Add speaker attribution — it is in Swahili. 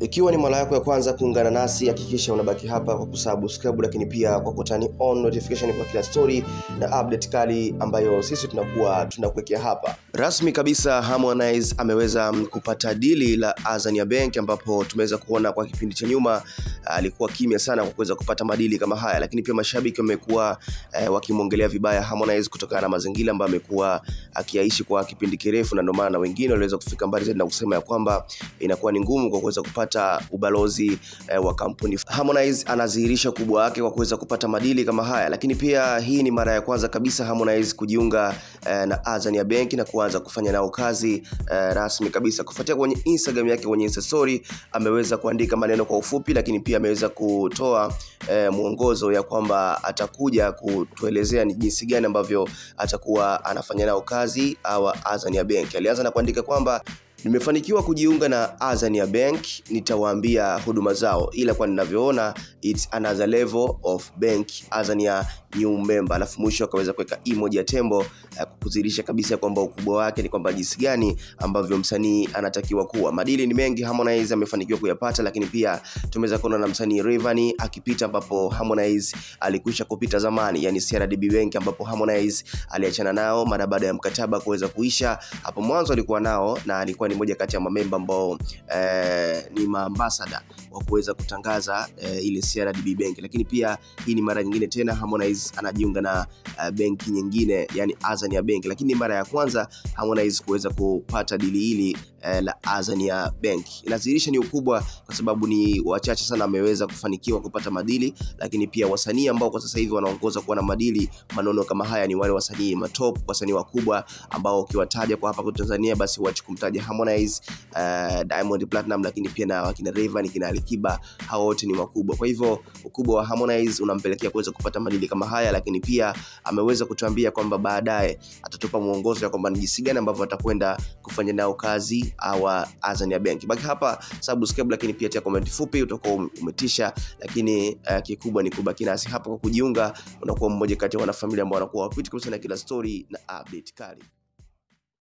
Speaker 1: Ikiwa ni mara yako ya kwanza kuungana nasi, hakikisha unabaki hapa kwa kusubscribe, lakini pia kwa kutani on notification kwa kila story na update kali ambayo sisi tunakuwa tunakuwekea hapa. Rasmi kabisa, Harmonize ameweza kupata dili la Azania Bank, ambapo tumeweza kuona kwa kipindi cha nyuma alikuwa kimya sana kwa kuweza kupata madili kama haya, lakini pia mashabiki wamekuwa eh, wakimwongelea vibaya Harmonize kutokana na mazingira ambayo amekuwa akiaishi kwa kipindi kirefu, na ndio maana wengine waliweza kufika mbali zaidi na kusema ya kwamba inakuwa ni ngumu kwa kuweza kupata ubalozi eh, wa kampuni. Harmonize anadhihirisha ukubwa wake kwa kuweza kupata madili kama haya, lakini pia hii ni mara ya kwanza kabisa Harmonize kujiunga eh, na Azania Bank na kuanza kufanya nao kazi eh, rasmi kabisa. Kufuatia kwenye Instagram yake, kwenye Insta story ameweza kuandika maneno kwa ufupi, lakini pia ameweza kutoa eh, mwongozo ya kwamba atakuja kutuelezea ni jinsi gani ambavyo atakuwa anafanya nao kazi au Azania Bank. Alianza na kuandika kwamba nimefanikiwa kujiunga na Azania Bank, nitawaambia huduma zao, ila kwa ninavyoona it's another level of bank. Azania new member. Alafu mwisho akaweza kuweka emoji ya tembo uh, kabisa kwamba ukubwa wake ni kwamba jinsi gani ambavyo msanii anatakiwa kuwa. Madili ni mengi Harmonize amefanikiwa kuyapata, lakini pia tumeweza kuona na msanii Rayvanny akipita ambapo Harmonize alikwisha kupita zamani, yani CRDB Bank ambapo Harmonize aliachana nao mara baada ya mkataba kuweza kuisha. Hapo mwanzo alikuwa nao na alikuwa ni moja kati ya mamemba ambao eh, ni maambasada wa kuweza kutangaza eh, ile CRDB Bank, lakini pia hii ni mara nyingine tena Harmonize anajiunga na uh, benki nyingine yani Azania Bank, lakini ni mara ya kwanza Harmonize kuweza kupata dili hili uh, la Azania Bank. Inadhihirisha ni ukubwa, kwa sababu ni wachache sana ameweza kufanikiwa kupata madili, lakini pia wasanii ambao kwa sasa hivi wanaongoza kuwa na madili manono kama haya ni wale wasanii matop, wasanii wakubwa ambao ukiwataja kwa hapa kwa Tanzania basi huachi kumtaja Harmonize, uh, Diamond Platinum, lakini pia na wakina Rayvanny, kina Alikiba, hao wote ni wakubwa. Kwa hivyo ukubwa wa Harmonize unampelekea kuweza kupata madili kama haya, lakini pia ameweza kutuambia kwamba baadaye atatupa mwongozo ya kwamba ni jinsi gani ambavyo atakwenda kufanya nao kazi awa Azania Bank. Baki hapa subscribe, lakini pia tia comment fupi, utakuwa umetisha, lakini uh, kikubwa ni kubaki nasi hapa kwa kujiunga, unakuwa mmoja kati ya wanafamilia ambao wanakuwa wapiti kabisa na kila story na update kali.